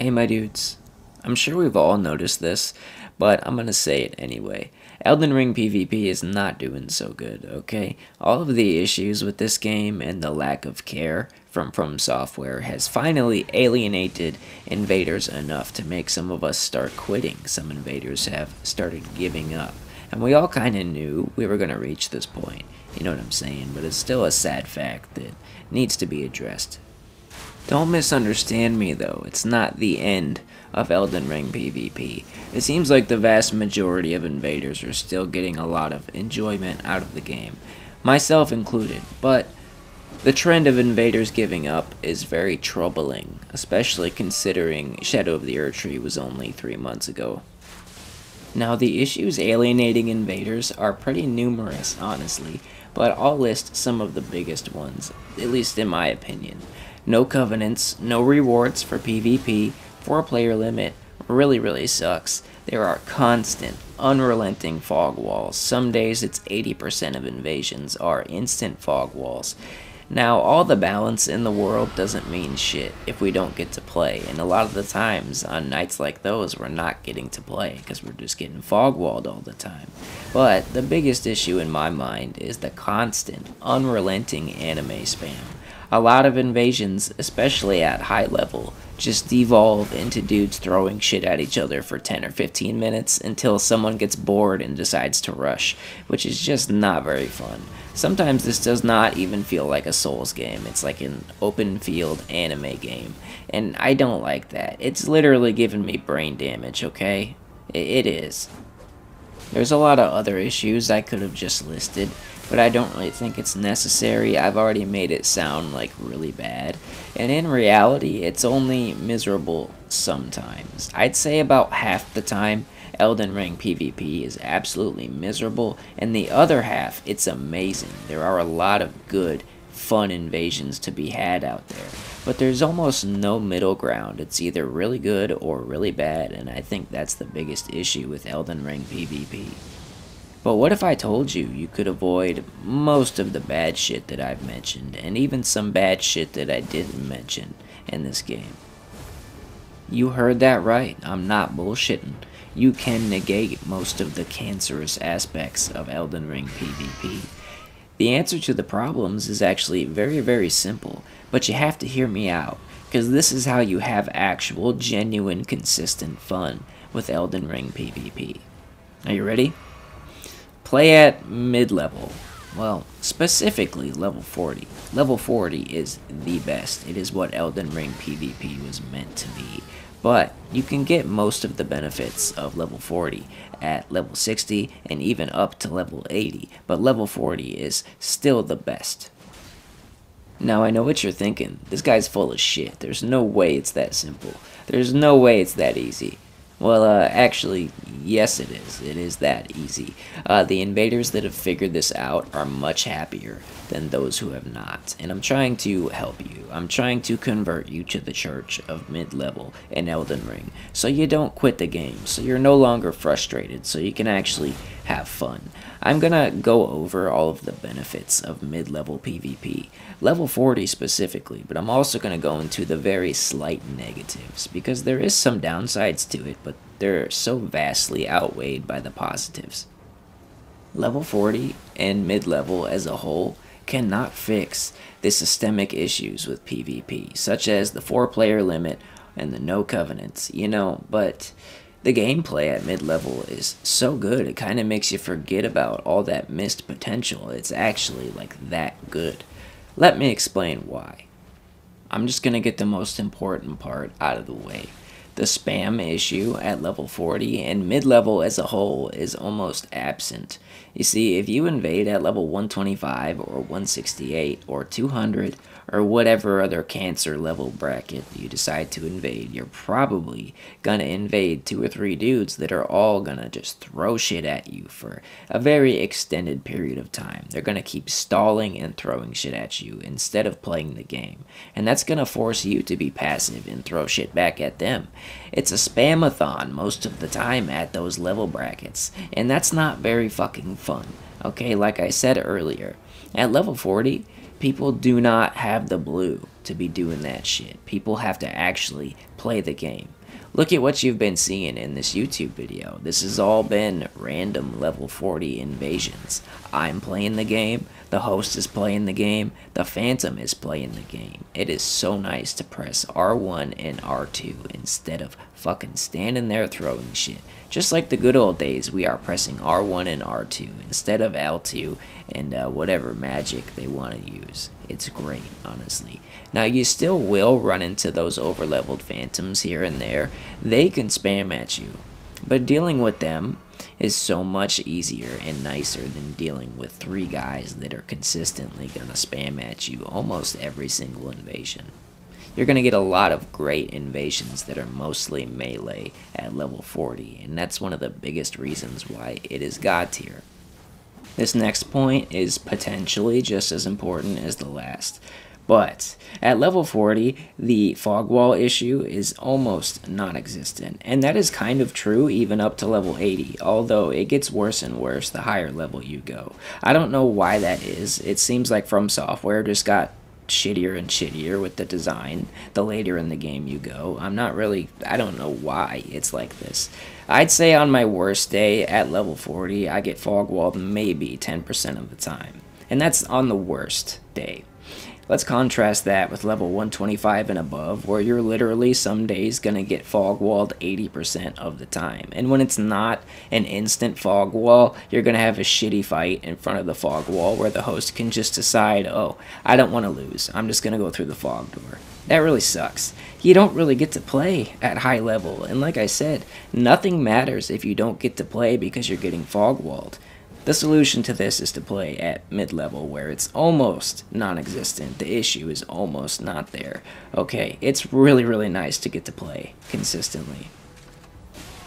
Hey, my dudes. I'm sure we've all noticed this, but I'm gonna say it anyway. Elden Ring PvP is not doing so good, okay? All of the issues with this game and the lack of care from From Software has finally alienated invaders enough to make some of us start quitting. Some invaders have started giving up. And we all kind of knew we were going to reach this point. You know what I'm saying? But it's still a sad fact that needs to be addressed. Don't misunderstand me though, it's not the end of Elden Ring PvP. It seems like the vast majority of invaders are still getting a lot of enjoyment out of the game, myself included, but the trend of invaders giving up is very troubling, especially considering Shadow of the Erdtree was only three months ago. Now, the issues alienating invaders are pretty numerous, honestly, but I'll list some of the biggest ones, at least in my opinion. No covenants, no rewards for PvP, 4 player limit, really, really sucks. There are constant, unrelenting fog walls. Some days it's 80% of invasions are instant fog walls. Now, all the balance in the world doesn't mean shit if we don't get to play, and a lot of the times on nights like those, we're not getting to play because we're just getting fog walled all the time. But the biggest issue in my mind is the constant, unrelenting anime spam a lot of invasions, especially at high level, just devolve into dudes throwing shit at each other for 10 or 15 minutes until someone gets bored and decides to rush, which is just not very fun. Sometimes this does not even feel like a Souls game, it's like an open field anime game, and I don't like that. It's literally giving me brain damage, okay? It is. There's a lot of other issues I could have just listed, but I don't really think it's necessary. I've already made it sound like really bad. And in reality, it's only miserable sometimes. I'd say about half the time, Elden Ring PvP is absolutely miserable, and the other half, it's amazing. There are a lot of good, fun invasions to be had out there. But there's almost no middle ground. It's either really good or really bad, and I think that's the biggest issue with Elden Ring PvP. But what if I told you you could avoid most of the bad shit that I've mentioned, and even some bad shit that I didn't mention in this game? You heard that right, I'm not bullshitting. You can negate most of the cancerous aspects of Elden Ring PvP. The answer to the problems is actually very, very simple, but you have to hear me out, because this is how you have actual, genuine, consistent fun with Elden Ring PvP. Are you ready? Play at mid-level. Well, specifically level 40. Level 40 is the best. It is what Elden Ring PvP was meant to be. But you can get most of the benefits of level 40 at level 60 and even up to level 80, but level 40 is still the best. Now I know what you're thinking. This guy's full of shit. There's no way it's that simple. There's no way it's that easy. Well, uh, actually, yes it is. It is that easy. Uh, the invaders that have figured this out are much happier than those who have not. And I'm trying to help you. I'm trying to convert you to the church of mid-level in Elden Ring. So you don't quit the game. So you're no longer frustrated. So you can actually have fun. I'm gonna go over all of the benefits of mid-level PvP, level 40 specifically, but I'm also gonna go into the very slight negatives, because there is some downsides to it, but they're so vastly outweighed by the positives. Level 40 and mid-level as a whole cannot fix the systemic issues with PvP, such as the 4-player limit and the no covenants, you know, but the gameplay at mid-level is so good, it kind of makes you forget about all that missed potential. It's actually, like, that good. Let me explain why. I'm just going to get the most important part out of the way. The spam issue at level 40 and mid-level as a whole is almost absent. You see, if you invade at level 125 or 168 or 200 or whatever other cancer level bracket you decide to invade, you're probably gonna invade two or three dudes that are all gonna just throw shit at you for a very extended period of time. They're gonna keep stalling and throwing shit at you instead of playing the game. And that's gonna force you to be passive and throw shit back at them. It's a spamathon most of the time at those level brackets, and that's not very fucking fun. Okay, like I said earlier, at level 40, people do not have the blue to be doing that shit. People have to actually play the game. Look at what you've been seeing in this YouTube video. This has all been random level 40 invasions. I'm playing the game, the host is playing the game, the Phantom is playing the game. It is so nice to press R1 and R2 instead of fucking standing there throwing shit. Just like the good old days, we are pressing R1 and R2 instead of L2 and uh, whatever magic they want to use. It's great, honestly. Now, you still will run into those overleveled phantoms here and there. They can spam at you. But dealing with them is so much easier and nicer than dealing with three guys that are consistently going to spam at you almost every single invasion. You're going to get a lot of great invasions that are mostly melee at level 40, and that's one of the biggest reasons why it is God tier. This next point is potentially just as important as the last. But at level 40, the fog wall issue is almost non existent. And that is kind of true even up to level 80, although it gets worse and worse the higher level you go. I don't know why that is. It seems like From Software just got shittier and shittier with the design the later in the game you go. I'm not really, I don't know why it's like this. I'd say on my worst day at level 40, I get fog walled maybe 10% of the time. And that's on the worst day. Let's contrast that with level 125 and above, where you're literally some days to get fog walled 80% of the time. And when it's not an instant fog wall, you're to have a shitty fight in front of the fog wall where the host can just decide, oh, I don't want to lose. I'm just to go through the fog door. That really sucks. You don't really get to play at high level, and like I said, nothing matters if you don't get to play because you're getting fog walled. The solution to this is to play at mid-level where it's almost non-existent. The issue is almost not there. Okay, it's really, really nice to get to play consistently.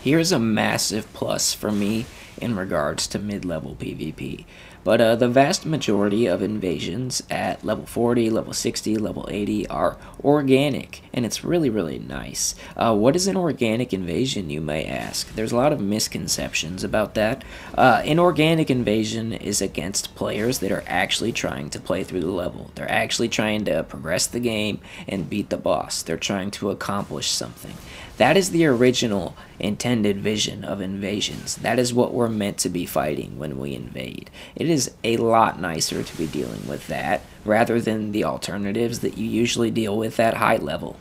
Here's a massive plus for me in regards to mid-level PvP. But uh, the vast majority of invasions at level 40, level 60, level 80 are organic, and it's really, really nice. Uh, what is an organic invasion, you may ask? There's a lot of misconceptions about that. Uh, an organic invasion is against players that are actually trying to play through the level. They're actually trying to progress the game and beat the boss. They're trying to accomplish something. That is the original intended vision of invasions. That is what we're meant to be fighting when we invade. It is a lot nicer to be dealing with that rather than the alternatives that you usually deal with at high level.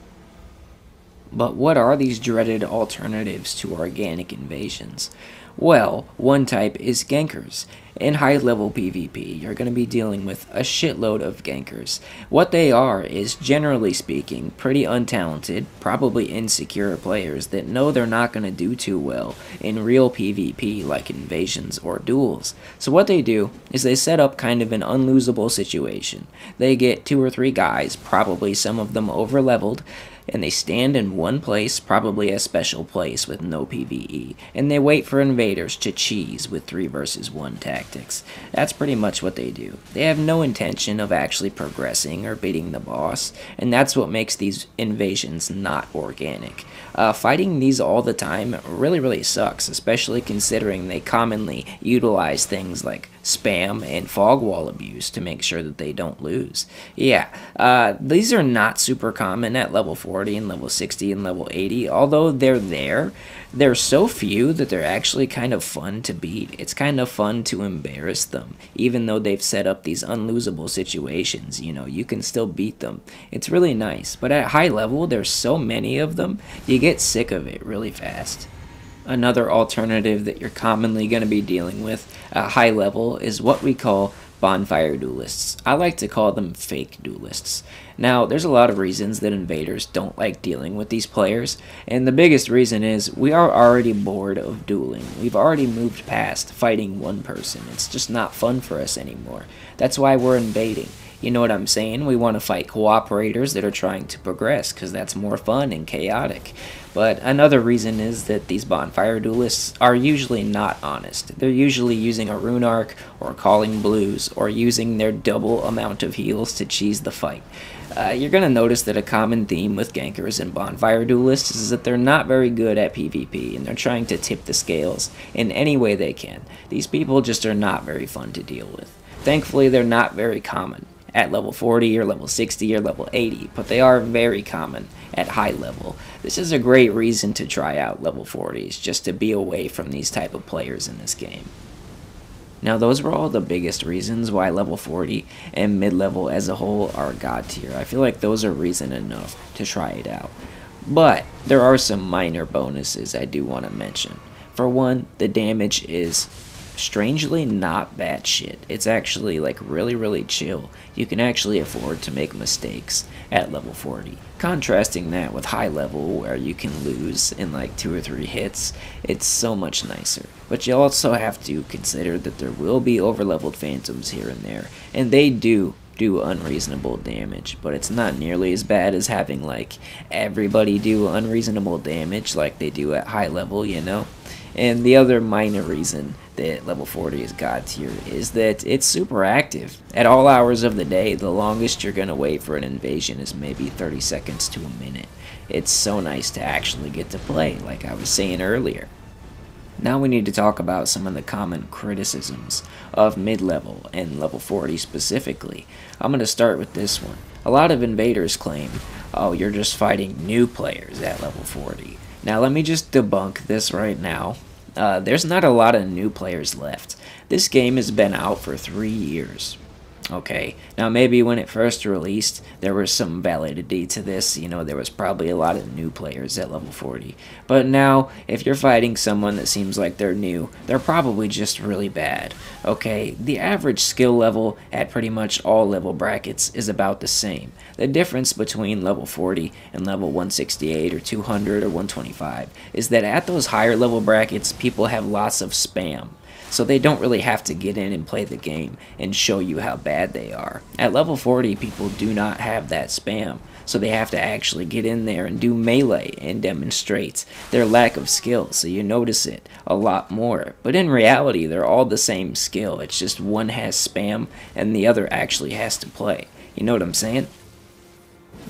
But what are these dreaded alternatives to organic invasions? Well, one type is gankers. In high level PvP, you're going to be dealing with a shitload of gankers. What they are is, generally speaking, pretty untalented, probably insecure players that know they're not going to do too well in real PvP like invasions or duels. So what they do is they set up kind of an unlosable situation. They get two or three guys, probably some of them over leveled, and they stand in one place, probably a special place with no PvE, and they wait for invaders to cheese with 3 versus 1 tactics. That's pretty much what they do. They have no intention of actually progressing or beating the boss, and that's what makes these invasions not organic. Uh, fighting these all the time really, really sucks, especially considering they commonly utilize things like spam and fog wall abuse to make sure that they don't lose. Yeah, uh, these are not super common at level 40 and level 60 and level 80, although they're there. They're so few that they're actually kind of fun to beat. It's kind of fun to embarrass them, even though they've set up these unlosable situations. You know, you can still beat them. It's really nice, but at high level, there's so many of them, you get sick of it really fast. Another alternative that you're commonly going to be dealing with at high level is what we call bonfire duelists. I like to call them fake duelists. Now, there's a lot of reasons that invaders don't like dealing with these players, and the biggest reason is we are already bored of dueling. We've already moved past fighting one person. It's just not fun for us anymore. That's why we're invading. You know what I'm saying? We want to fight cooperators that are trying to progress because that's more fun and chaotic. But another reason is that these bonfire duelists are usually not honest. They're usually using a rune arc or calling blues or using their double amount of heals to cheese the fight. Uh, you're going to notice that a common theme with gankers and bonfire duelists is that they're not very good at PvP and they're trying to tip the scales in any way they can. These people just are not very fun to deal with. Thankfully, they're not very common at level 40 or level 60 or level 80, but they are very common at high level. This is a great reason to try out level 40s, just to be away from these type of players in this game. Now those were all the biggest reasons why level 40 and mid-level as a whole are god tier. I feel like those are reason enough to try it out. But there are some minor bonuses I do want to mention. For one, the damage is strangely not bad shit. It's actually like really, really chill. You can actually afford to make mistakes at level 40. Contrasting that with high level where you can lose in like two or three hits, it's so much nicer. But you also have to consider that there will be overleveled phantoms here and there, and they do do unreasonable damage, but it's not nearly as bad as having like everybody do unreasonable damage like they do at high level, you know? And the other minor reason that level 40 is god tier is that it's super active. At all hours of the day, the longest you're going to wait for an invasion is maybe 30 seconds to a minute. It's so nice to actually get to play, like I was saying earlier. Now we need to talk about some of the common criticisms of mid-level and level 40 specifically. I'm going to start with this one. A lot of invaders claim, oh, you're just fighting new players at level 40. Now let me just debunk this right now. Uh, there's not a lot of new players left. This game has been out for three years. Okay, now maybe when it first released, there was some validity to this. You know, there was probably a lot of new players at level 40. But now, if you're fighting someone that seems like they're new, they're probably just really bad. Okay, the average skill level at pretty much all level brackets is about the same. The difference between level 40 and level 168 or 200 or 125 is that at those higher level brackets, people have lots of spam so they don't really have to get in and play the game and show you how bad they are. At level 40, people do not have that spam, so they have to actually get in there and do melee and demonstrate their lack of skill, so you notice it a lot more. But in reality, they're all the same skill, it's just one has spam and the other actually has to play. You know what I'm saying?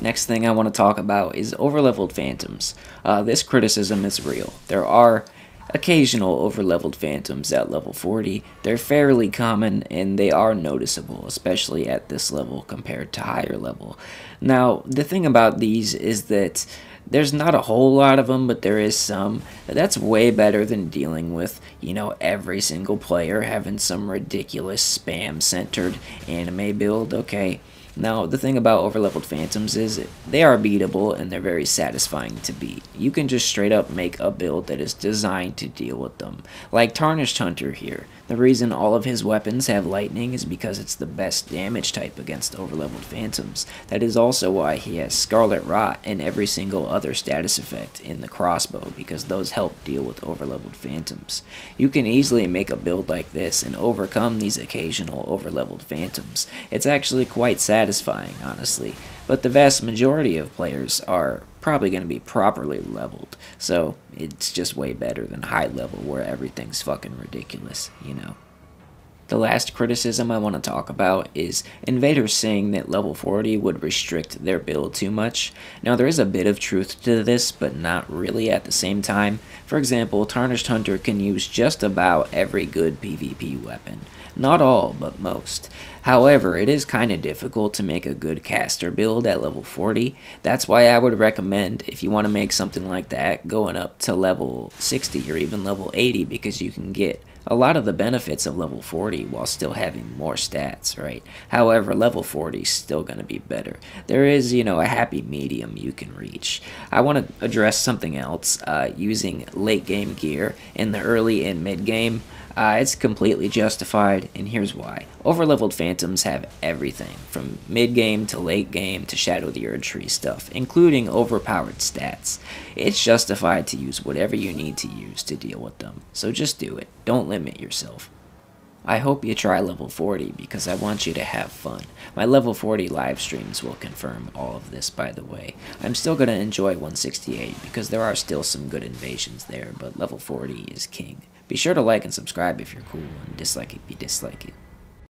Next thing I want to talk about is overleveled phantoms. Uh, this criticism is real. There are occasional overleveled phantoms at level 40. They're fairly common and they are noticeable, especially at this level compared to higher level. Now, the thing about these is that there's not a whole lot of them, but there is some. That's way better than dealing with, you know, every single player having some ridiculous spam-centered anime build, okay? Now, the thing about overleveled phantoms is they are beatable and they're very satisfying to beat. You can just straight up make a build that is designed to deal with them. Like Tarnished Hunter here. The reason all of his weapons have lightning is because it's the best damage type against overleveled phantoms. That is also why he has Scarlet Rot and every single other status effect in the crossbow because those help deal with overleveled phantoms. You can easily make a build like this and overcome these occasional overleveled phantoms. It's actually quite satisfying, honestly, but the vast majority of players are probably going to be properly leveled. So it's just way better than high level where everything's fucking ridiculous, you know. The last criticism I want to talk about is invaders saying that level 40 would restrict their build too much. Now there is a bit of truth to this, but not really at the same time. For example, Tarnished Hunter can use just about every good PvP weapon. Not all, but most. However, it is kind of difficult to make a good caster build at level 40. That's why I would recommend, if you want to make something like that, going up to level 60 or even level 80 because you can get a lot of the benefits of level 40 while still having more stats, right? However, level 40 is still going to be better. There is, you know, a happy medium you can reach. I want to address something else uh, using late game gear in the early and mid game. Uh, it's completely justified, and here's why. Overleveled Phantoms have everything, from mid-game to late game to Shadow the Erdtree stuff, including overpowered stats. It's justified to use whatever you need to use to deal with them, so just do it. Don't limit yourself. I hope you try level 40 because I want you to have fun. My level 40 live streams will confirm all of this by the way. I'm still going to enjoy 168 because there are still some good invasions there, but level 40 is king. Be sure to like and subscribe if you're cool, and dislike it if you dislike it.